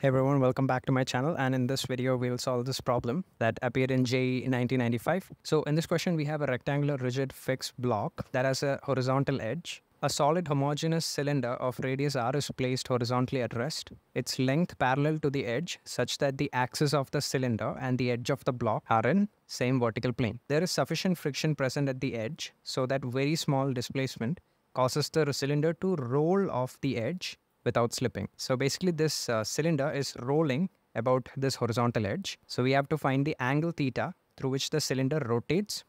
Hey everyone, welcome back to my channel and in this video we'll solve this problem that appeared in JEE 1995. So in this question we have a rectangular rigid fixed block that has a horizontal edge. A solid homogeneous cylinder of radius r is placed horizontally at rest. Its length parallel to the edge such that the axis of the cylinder and the edge of the block are in same vertical plane. There is sufficient friction present at the edge so that very small displacement causes the cylinder to roll off the edge without slipping. So basically this uh, cylinder is rolling about this horizontal edge. So we have to find the angle theta through which the cylinder rotates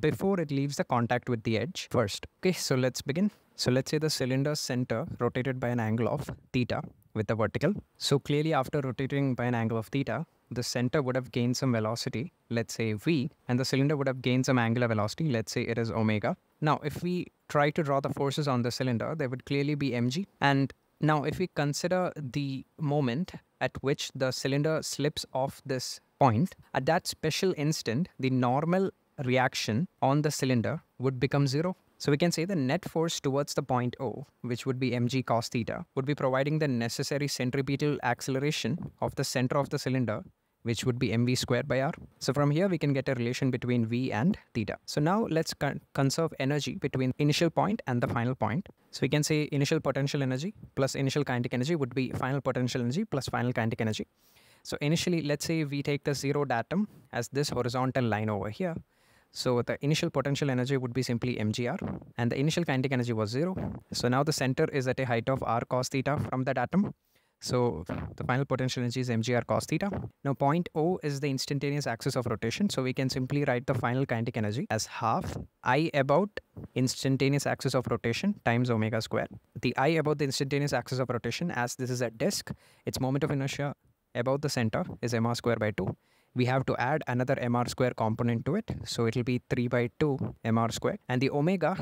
before it leaves the contact with the edge first. Okay, so let's begin. So let's say the cylinder center rotated by an angle of theta with the vertical. So clearly after rotating by an angle of theta, the center would have gained some velocity, let's say v, and the cylinder would have gained some angular velocity, let's say it is omega. Now, if we try to draw the forces on the cylinder, there would clearly be mg. And now, if we consider the moment at which the cylinder slips off this point, at that special instant, the normal reaction on the cylinder would become zero. So we can say the net force towards the point O, which would be mg cos theta, would be providing the necessary centripetal acceleration of the center of the cylinder which would be mv squared by r. So from here, we can get a relation between v and theta. So now let's con conserve energy between initial point and the final point. So we can say initial potential energy plus initial kinetic energy would be final potential energy plus final kinetic energy. So initially, let's say we take the zero datum as this horizontal line over here. So the initial potential energy would be simply mgr and the initial kinetic energy was zero. So now the center is at a height of r cos theta from that datum so the final potential energy is mgr cos theta. Now point O is the instantaneous axis of rotation. So we can simply write the final kinetic energy as half I about instantaneous axis of rotation times omega square. The I about the instantaneous axis of rotation as this is a disk, its moment of inertia about the center is mr square by 2 we have to add another mr square component to it. So it will be 3 by 2 mr square. And the omega,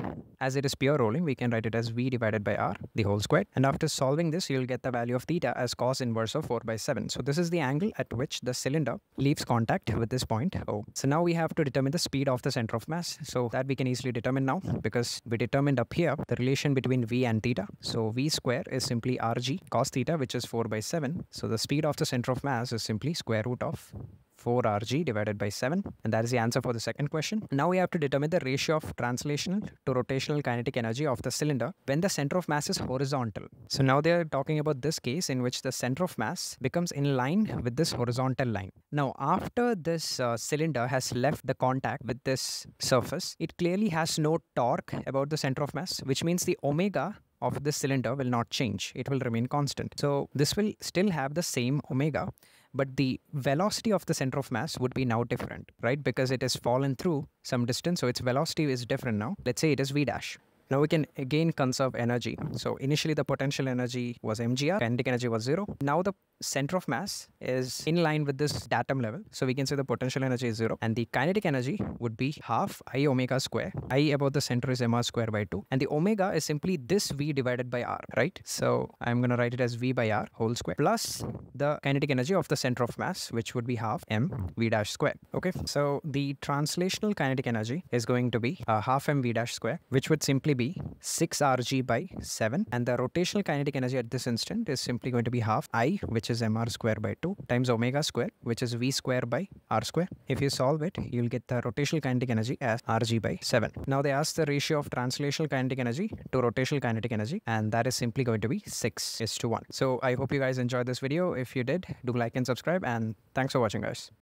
as it is pure rolling, we can write it as v divided by r, the whole square. And after solving this, you'll get the value of theta as cos inverse of 4 by 7. So this is the angle at which the cylinder leaves contact with this point O. So now we have to determine the speed of the center of mass. So that we can easily determine now because we determined up here the relation between v and theta. So v square is simply rg cos theta, which is 4 by 7. So the speed of the center of mass is simply square root of 4rg divided by 7 and that is the answer for the second question. Now we have to determine the ratio of translational to rotational kinetic energy of the cylinder when the center of mass is horizontal. So now they are talking about this case in which the center of mass becomes in line with this horizontal line. Now after this uh, cylinder has left the contact with this surface, it clearly has no torque about the center of mass which means the omega of this cylinder will not change. It will remain constant. So this will still have the same omega but the velocity of the center of mass would be now different, right? Because it has fallen through some distance, so its velocity is different now. Let's say it is v dash. Now we can again conserve energy. So initially the potential energy was mgr, kinetic energy was zero. Now the center of mass is in line with this datum level. So we can say the potential energy is zero and the kinetic energy would be half I omega square. I about the center is mr square by 2 and the omega is simply this V divided by R, right? So I'm going to write it as V by R whole square plus the kinetic energy of the center of mass which would be half m V dash square. Okay, so the translational kinetic energy is going to be uh, half m V dash square which would simply be 6 Rg by 7 and the rotational kinetic energy at this instant is simply going to be half I which is mr square by 2 times omega square which is v square by r square. If you solve it, you'll get the rotational kinetic energy as rg by 7. Now they ask the ratio of translational kinetic energy to rotational kinetic energy and that is simply going to be 6 is to 1. So I hope you guys enjoyed this video. If you did, do like and subscribe and thanks for watching guys.